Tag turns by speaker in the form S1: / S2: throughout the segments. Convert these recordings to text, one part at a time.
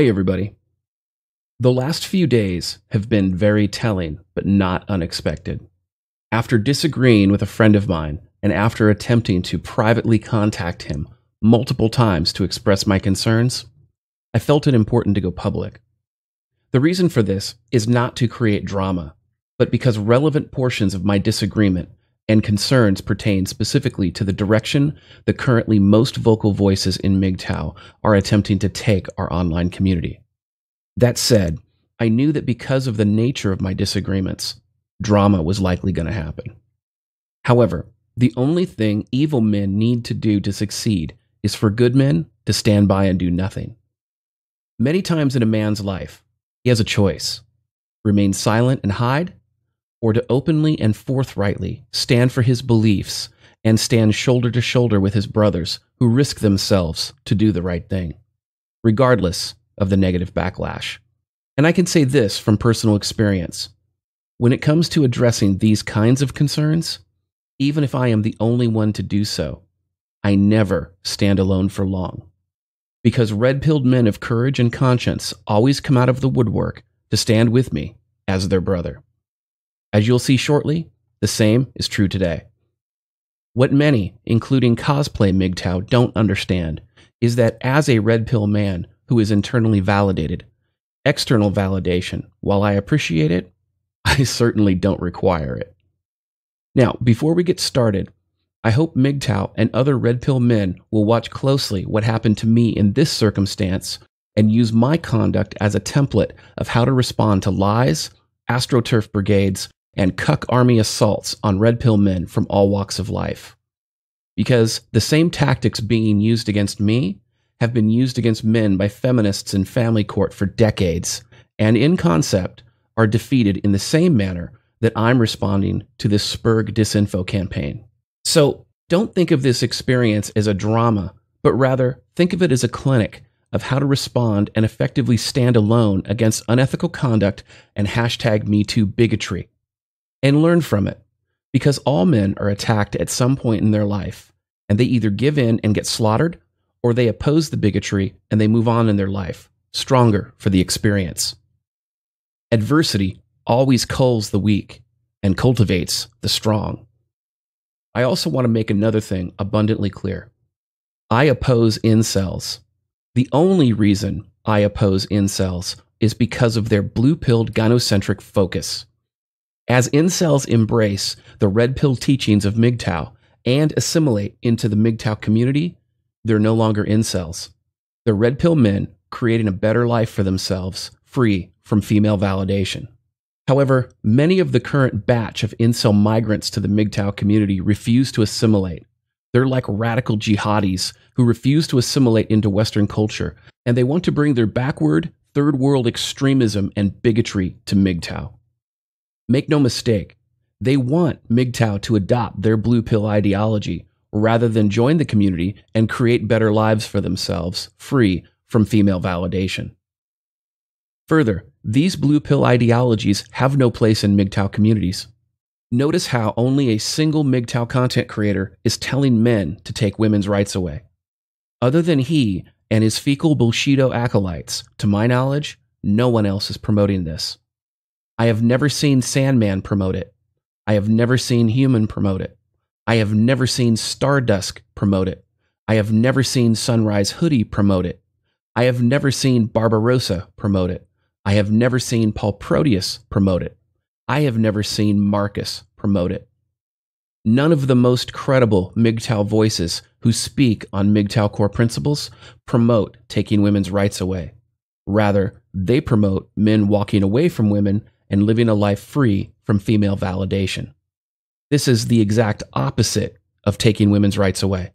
S1: Hey, everybody. The last few days have been very telling, but not unexpected. After disagreeing with a friend of mine, and after attempting to privately contact him multiple times to express my concerns, I felt it important to go public. The reason for this is not to create drama, but because relevant portions of my disagreement and concerns pertain specifically to the direction the currently most vocal voices in MGTOW are attempting to take our online community. That said, I knew that because of the nature of my disagreements, drama was likely going to happen. However, the only thing evil men need to do to succeed is for good men to stand by and do nothing. Many times in a man's life, he has a choice remain silent and hide, or to openly and forthrightly stand for his beliefs and stand shoulder to shoulder with his brothers who risk themselves to do the right thing, regardless of the negative backlash. And I can say this from personal experience. When it comes to addressing these kinds of concerns, even if I am the only one to do so, I never stand alone for long. Because red pilled men of courage and conscience always come out of the woodwork to stand with me as their brother. As you'll see shortly, the same is true today. What many, including cosplay MGTOW, don't understand is that as a red pill man who is internally validated, external validation, while I appreciate it, I certainly don't require it. Now, before we get started, I hope MGTOW and other red pill men will watch closely what happened to me in this circumstance and use my conduct as a template of how to respond to lies, astroturf brigades, and cuck army assaults on red pill men from all walks of life. Because the same tactics being used against me have been used against men by feminists in family court for decades, and in concept are defeated in the same manner that I'm responding to this Spurg disinfo campaign. So don't think of this experience as a drama, but rather think of it as a clinic of how to respond and effectively stand alone against unethical conduct and hashtag MeToo bigotry and learn from it. Because all men are attacked at some point in their life, and they either give in and get slaughtered, or they oppose the bigotry and they move on in their life, stronger for the experience. Adversity always culls the weak and cultivates the strong. I also want to make another thing abundantly clear. I oppose incels. The only reason I oppose incels is because of their blue pilled gynocentric focus. As incels embrace the red pill teachings of MGTOW and assimilate into the MGTOW community, they're no longer incels. They're red pill men creating a better life for themselves, free from female validation. However, many of the current batch of incel migrants to the MGTOW community refuse to assimilate. They're like radical jihadis who refuse to assimilate into Western culture, and they want to bring their backward, third world extremism and bigotry to MGTOW. Make no mistake, they want MGTOW to adopt their blue pill ideology rather than join the community and create better lives for themselves, free from female validation. Further, these blue pill ideologies have no place in MGTOW communities. Notice how only a single MGTOW content creator is telling men to take women's rights away. Other than he and his fecal bullshido acolytes, to my knowledge, no one else is promoting this. I have never seen Sandman promote it. I have never seen Huemen promote it. I have never seen Stardusk promote it. I have never seen Sunrise Hoodie promote it. I have never seen Barbarossa promote it. I have never seen Paul Proteus promote it. I have never seen Marcus promote it. None of the most credible MGTOW voices who speak on MGTOW core principles promote taking women's rights away. Rather, they promote men walking away from women and living a life free from female validation. This is the exact opposite of taking women's rights away.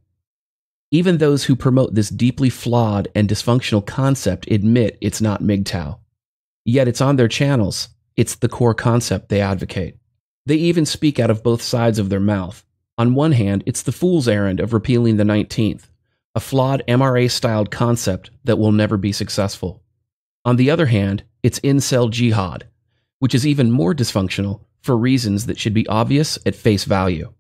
S1: Even those who promote this deeply flawed and dysfunctional concept admit it's not MGTOW. Yet it's on their channels. It's the core concept they advocate. They even speak out of both sides of their mouth. On one hand, it's the fool's errand of repealing the 19th, a flawed MRA styled concept that will never be successful. On the other hand, it's incel jihad, which is even more dysfunctional for reasons that should be obvious at face value.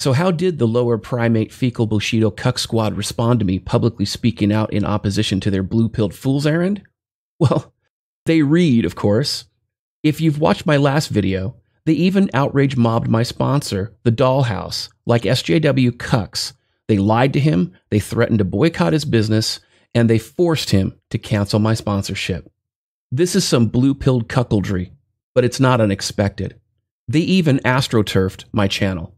S1: So, how did the lower primate fecal Bushido cuck squad respond to me publicly speaking out in opposition to their blue pilled fool's errand? Well, they read, of course. If you've watched my last video, they even outrage mobbed my sponsor, the Dollhouse, like SJW cucks. They lied to him, they threatened to boycott his business, and they forced him to cancel my sponsorship. This is some blue pilled cuckoldry, but it's not unexpected. They even astroturfed my channel.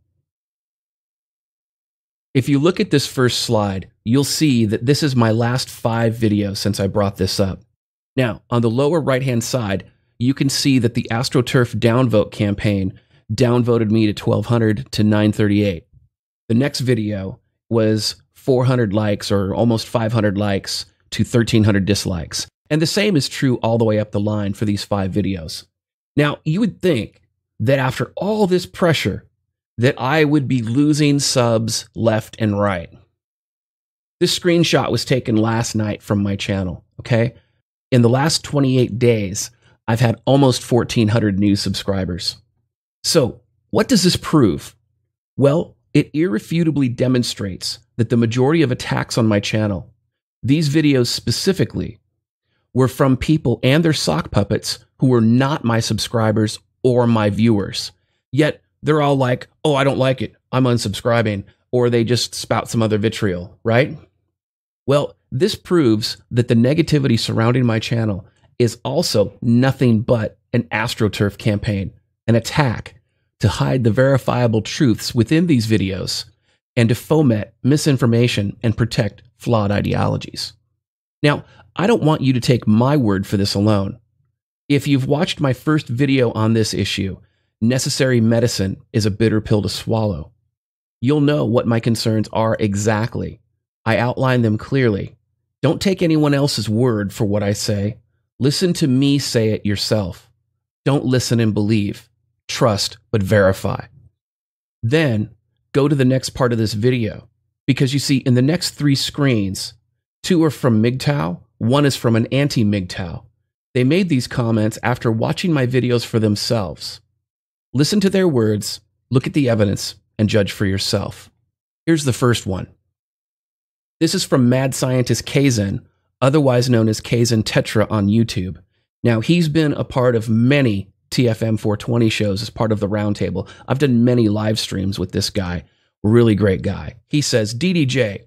S1: If you look at this first slide, you'll see that this is my last five videos since I brought this up. Now, on the lower right hand side, you can see that the AstroTurf downvote campaign downvoted me to 1200 to 938. The next video was 400 likes or almost 500 likes to 1300 dislikes. And the same is true all the way up the line for these five videos. Now, you would think that after all this pressure, that I would be losing subs left and right. This screenshot was taken last night from my channel, okay? In the last 28 days, I've had almost 1,400 new subscribers. So, what does this prove? Well, it irrefutably demonstrates that the majority of attacks on my channel, these videos specifically, were from people and their sock puppets who were not my subscribers or my viewers. Yet they're all like, oh, I don't like it. I'm unsubscribing. Or they just spout some other vitriol, right? Well, this proves that the negativity surrounding my channel is also nothing but an AstroTurf campaign, an attack to hide the verifiable truths within these videos and to foment misinformation and protect flawed ideologies. Now, I don't want you to take my word for this alone. If you've watched my first video on this issue, Necessary Medicine is a bitter pill to swallow. You'll know what my concerns are exactly. I outline them clearly. Don't take anyone else's word for what I say. Listen to me say it yourself. Don't listen and believe. Trust, but verify. Then go to the next part of this video because you see in the next three screens, two are from MGTOW, one is from an anti MGTOW. They made these comments after watching my videos for themselves. Listen to their words, look at the evidence, and judge for yourself. Here's the first one. This is from mad scientist Kaizen, otherwise known as Kaizen Tetra on YouTube. Now, he's been a part of many TFM 420 shows as part of the roundtable. I've done many live streams with this guy. Really great guy. He says, DDJ,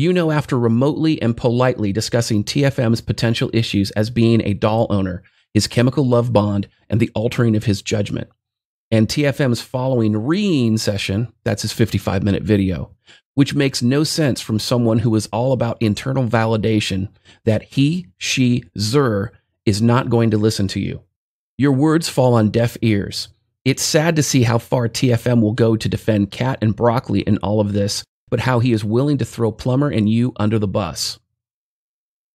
S1: you know, after remotely and politely discussing TFM's potential issues as being a doll owner, his chemical love bond, and the altering of his judgment, and TFM's following reeing session, that's his 55 minute video, which makes no sense from someone who is all about internal validation that he, she, Zer is not going to listen to you. Your words fall on deaf ears. It's sad to see how far TFM will go to defend Cat and Broccoli in all of this, but how he is willing to throw Plumber and you under the bus.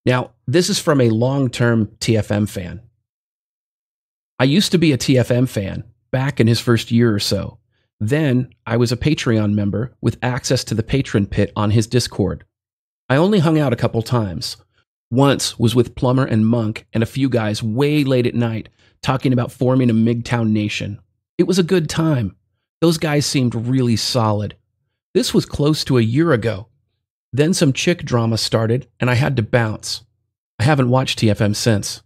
S1: Now, this is from a long term TFM fan. I used to be a TFM fan back in his first year or so. Then I was a Patreon member with access to the patron pit on his Discord. I only hung out a couple times. Once was with Plumber and Monk and a few guys way late at night talking about forming a MGTOW nation. It was a good time. Those guys seemed really solid. This was close to a year ago. Then some chick drama started and I had to bounce. I haven't watched TFM since.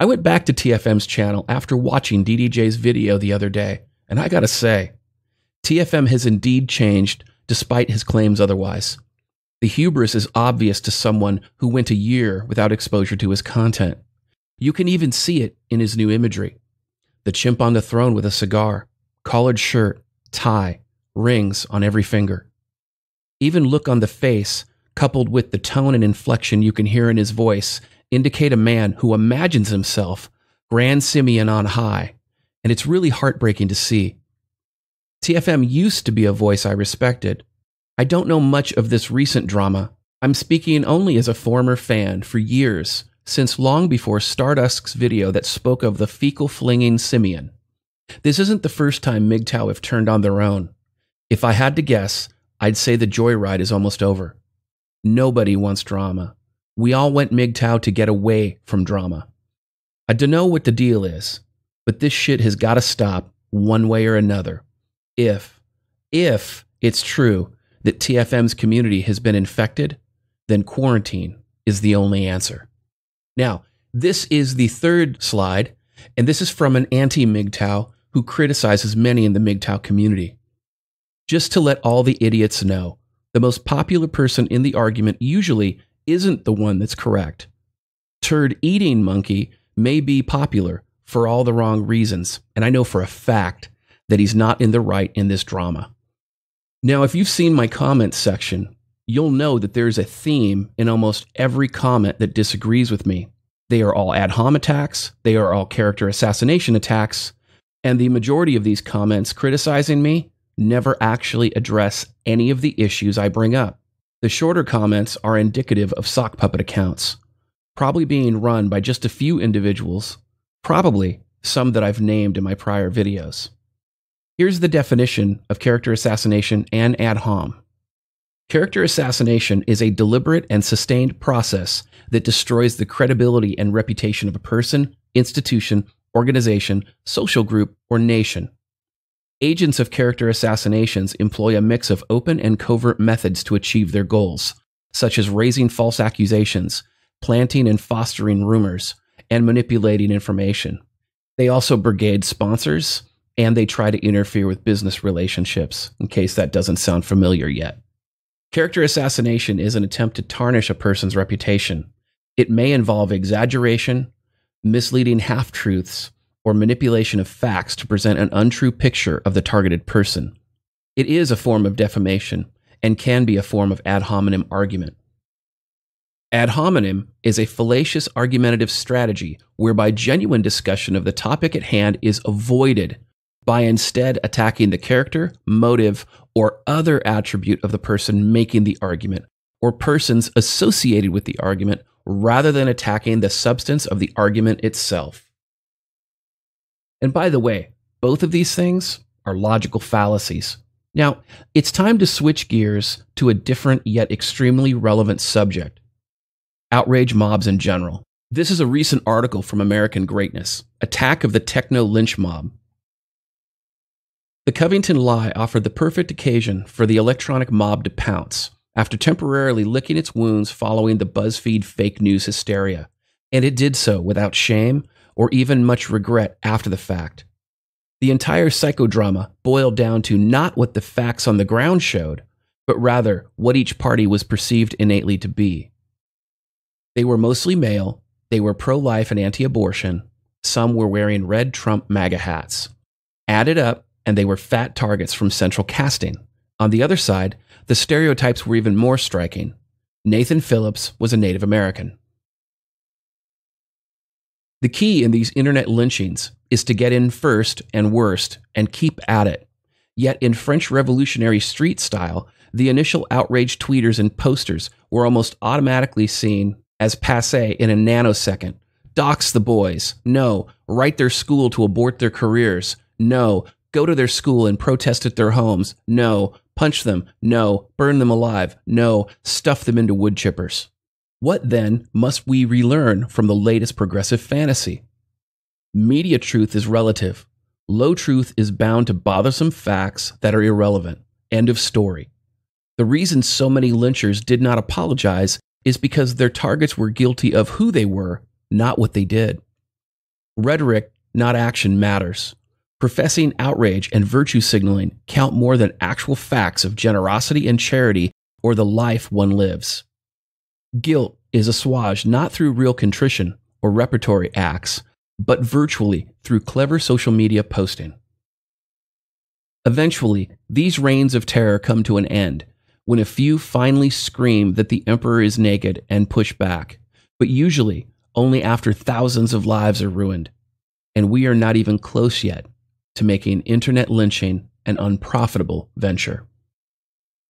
S1: I went back to TFM's channel after watching DDJ's video the other day, and I gotta say, TFM has indeed changed despite his claims otherwise. The hubris is obvious to someone who went a year without exposure to his content. You can even see it in his new imagery. The chimp on the throne with a cigar, collared shirt, tie, rings on every finger. Even look on the face, coupled with the tone and inflection you can hear in his voice, indicate a man who imagines himself Grand simian on high, and it's really heartbreaking to see. TFM used to be a voice I respected. I don't know much of this recent drama. I'm speaking only as a former fan for years since long before Stardusk's video that spoke of the fecal flinging simian. This isn't the first time MGTOW have turned on their own. If I had to guess, I'd say the joyride is almost over. Nobody wants drama. We all went MGTOW to get away from drama. I don't know what the deal is, but this shit has got to stop one way or another. If, If it's true that TFM's community has been infected, then quarantine is the only answer. Now, this is the third slide, and this is from an anti MGTOW who criticizes many in the MGTOW community. Just to let all the idiots know, the most popular person in the argument usually isn't the one that's correct. Turd eating monkey may be popular for all the wrong reasons, and I know for a fact that he's not in the right in this drama. Now, if you've seen my comments section, you'll know that there's a theme in almost every comment that disagrees with me. They are all ad hom attacks, they are all character assassination attacks, and the majority of these comments criticizing me never actually address any of the issues I bring up. The shorter comments are indicative of sock puppet accounts, probably being run by just a few individuals, probably some that I've named in my prior videos. Here's the definition of character assassination and ad hom. Character assassination is a deliberate and sustained process that destroys the credibility and reputation of a person, institution, organization, social group, or nation. Agents of character assassinations employ a mix of open and covert methods to achieve their goals, such as raising false accusations, planting and fostering rumors, and manipulating information. They also brigade sponsors, and they try to interfere with business relationships, in case that doesn't sound familiar yet. Character assassination is an attempt to tarnish a person's reputation. It may involve exaggeration, misleading half truths, or manipulation of facts to present an untrue picture of the targeted person. It is a form of defamation and can be a form of ad hominem argument. Ad hominem is a fallacious argumentative strategy whereby genuine discussion of the topic at hand is avoided by instead attacking the character, motive, or other attribute of the person making the argument, or persons associated with the argument, rather than attacking the substance of the argument itself. And by the way, both of these things are logical fallacies. Now, it's time to switch gears to a different yet extremely relevant subject outrage mobs in general. This is a recent article from American Greatness Attack of the Techno Lynch Mob the Covington lie offered the perfect occasion for the electronic mob to pounce after temporarily licking its wounds following the BuzzFeed fake news hysteria, and it did so without shame or even much regret after the fact. The entire psychodrama boiled down to not what the facts on the ground showed, but rather what each party was perceived innately to be. They were mostly male, they were pro life and anti abortion, some were wearing red Trump MAGA hats. Added up, and they were fat targets from central casting. On the other side, the stereotypes were even more striking. Nathan Phillips was a Native American. The key in these internet lynchings is to get in first and worst and keep at it. Yet, in French Revolutionary street style, the initial outraged tweeters and posters were almost automatically seen as passe in a nanosecond. Dox the boys. No. Write their school to abort their careers. No go to their school and protest at their homes. No. Punch them. No. Burn them alive. No. Stuff them into wood chippers. What then must we relearn from the latest progressive fantasy? Media truth is relative. Low truth is bound to bothersome facts that are irrelevant. End of story. The reason so many lynchers did not apologize is because their targets were guilty of who they were, not what they did. Rhetoric, not action, matters. Professing outrage and virtue signaling count more than actual facts of generosity and charity or the life one lives. Guilt is assuaged not through real contrition or repertory acts, but virtually through clever social media posting. Eventually, these reigns of terror come to an end when a few finally scream that the emperor is naked and push back, but usually only after thousands of lives are ruined. And we are not even close yet to making internet lynching an unprofitable venture.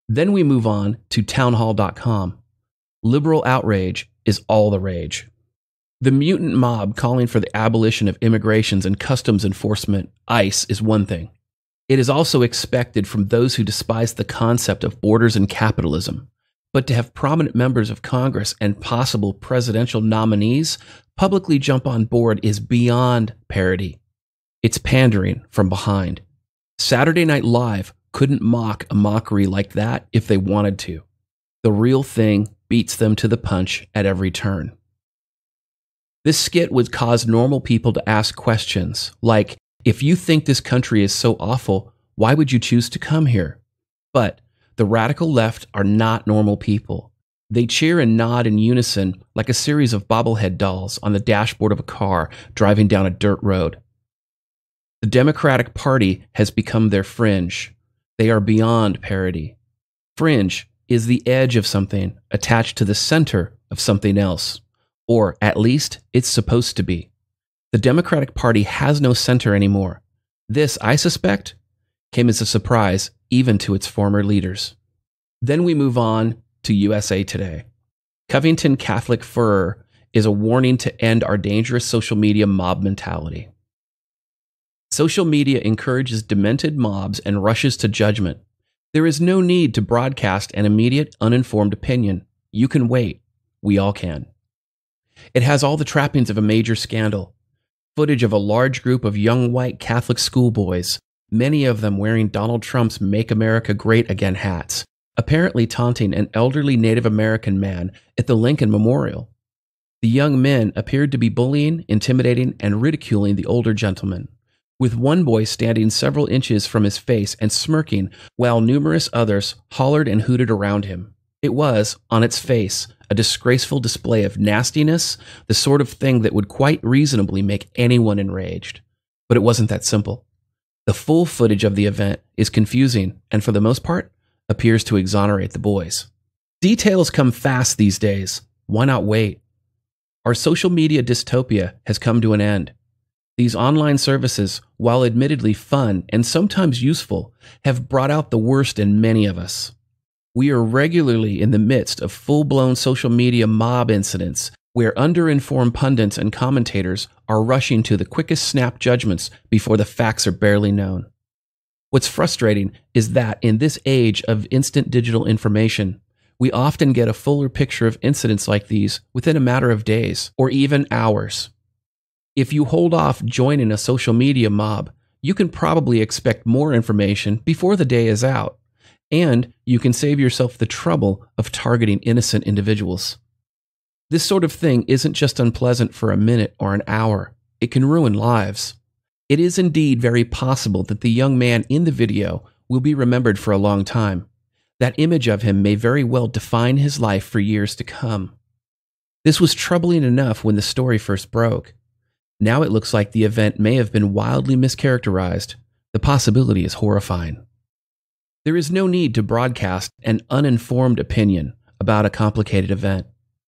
S1: Then we move on to townhall.com. Liberal outrage is all the rage. The mutant mob calling for the abolition of immigrations and customs enforcement, ICE, is one thing. It is also expected from those who despise the concept of borders and capitalism. But to have prominent members of Congress and possible presidential nominees publicly jump on board is beyond parody. It's pandering from behind. Saturday Night Live couldn't mock a mockery like that if they wanted to. The real thing beats them to the punch at every turn. This skit would cause normal people to ask questions like, if you think this country is so awful, why would you choose to come here? But the radical left are not normal people. They cheer and nod in unison like a series of bobblehead dolls on the dashboard of a car driving down a dirt road. The Democratic Party has become their fringe. They are beyond parody. Fringe is the edge of something attached to the center of something else, or at least it's supposed to be. The Democratic Party has no center anymore. This, I suspect, came as a surprise even to its former leaders. Then we move on to USA Today. Covington Catholic Furor is a warning to end our dangerous social media mob mentality. Social media encourages demented mobs and rushes to judgment. There is no need to broadcast an immediate, uninformed opinion. You can wait. We all can. It has all the trappings of a major scandal footage of a large group of young white Catholic schoolboys, many of them wearing Donald Trump's Make America Great Again hats, apparently taunting an elderly Native American man at the Lincoln Memorial. The young men appeared to be bullying, intimidating, and ridiculing the older gentleman, with one boy standing several inches from his face and smirking, while numerous others hollered and hooted around him. It was, on its face, a disgraceful display of nastiness, the sort of thing that would quite reasonably make anyone enraged. But it wasn't that simple. The full footage of the event is confusing and, for the most part, appears to exonerate the boys. Details come fast these days. Why not wait? Our social media dystopia has come to an end. These online services, while admittedly fun and sometimes useful, have brought out the worst in many of us. We are regularly in the midst of full blown social media mob incidents where underinformed pundits and commentators are rushing to the quickest snap judgments before the facts are barely known. What's frustrating is that in this age of instant digital information, we often get a fuller picture of incidents like these within a matter of days or even hours. If you hold off joining a social media mob, you can probably expect more information before the day is out, and you can save yourself the trouble of targeting innocent individuals. This sort of thing isn't just unpleasant for a minute or an hour, it can ruin lives. It is indeed very possible that the young man in the video will be remembered for a long time. That image of him may very well define his life for years to come. This was troubling enough when the story first broke. Now it looks like the event may have been wildly mischaracterized. The possibility is horrifying. There is no need to broadcast an uninformed opinion about a complicated event.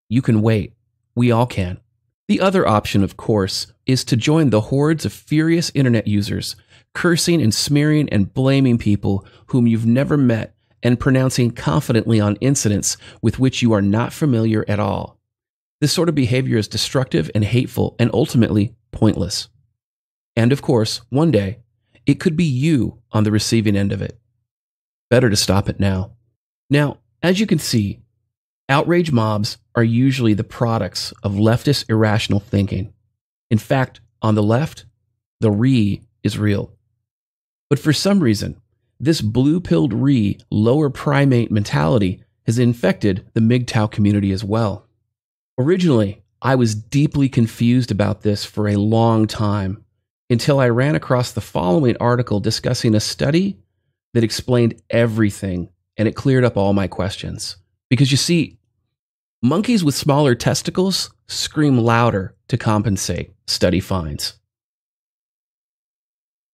S1: You can wait. We all can. The other option, of course, is to join the hordes of furious internet users, cursing and smearing and blaming people whom you've never met and pronouncing confidently on incidents with which you are not familiar at all. This sort of behavior is destructive and hateful and ultimately pointless. And of course, one day, it could be you on the receiving end of it. Better to stop it now. Now, as you can see, Outrage mobs are usually the products of leftist irrational thinking. In fact, on the left, the re is real. But for some reason, this blue pilled re lower primate mentality has infected the MGTOW community as well. Originally, I was deeply confused about this for a long time until I ran across the following article discussing a study that explained everything and it cleared up all my questions. Because you see, Monkeys with smaller testicles scream louder to compensate, study finds.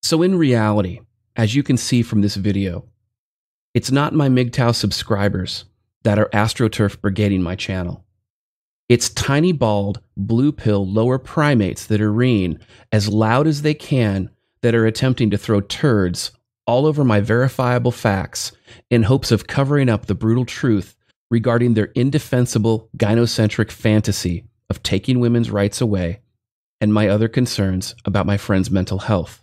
S1: So, in reality, as you can see from this video, it's not my MGTOW subscribers that are AstroTurf brigading my channel. It's tiny, bald, blue pill lower primates that are reeing as loud as they can that are attempting to throw turds all over my verifiable facts in hopes of covering up the brutal truth regarding their indefensible gynocentric fantasy of taking women's rights away and my other concerns about my friend's mental health.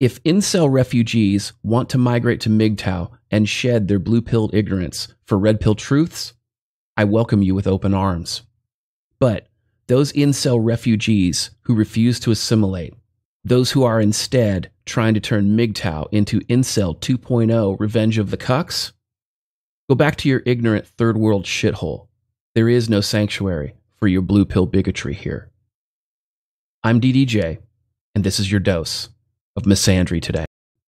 S1: If incel refugees want to migrate to MGTOW and shed their blue pilled ignorance for red pill truths, I welcome you with open arms. But those incel refugees who refuse to assimilate, those who are instead trying to turn MGTOW into Incel 2.0 Revenge of the Cucks? Go back to your ignorant third world shithole. There is no sanctuary for your blue pill bigotry here. I'm DDJ, and this is your dose of misandry today.